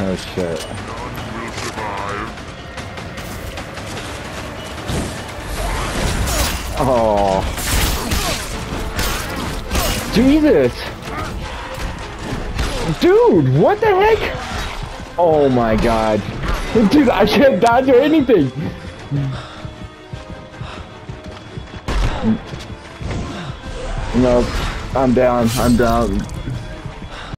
Oh shit. Oh. Jesus! Dude, what the heck? Oh my god. Dude, I can't dodge or anything! Nope. I'm down, I'm down.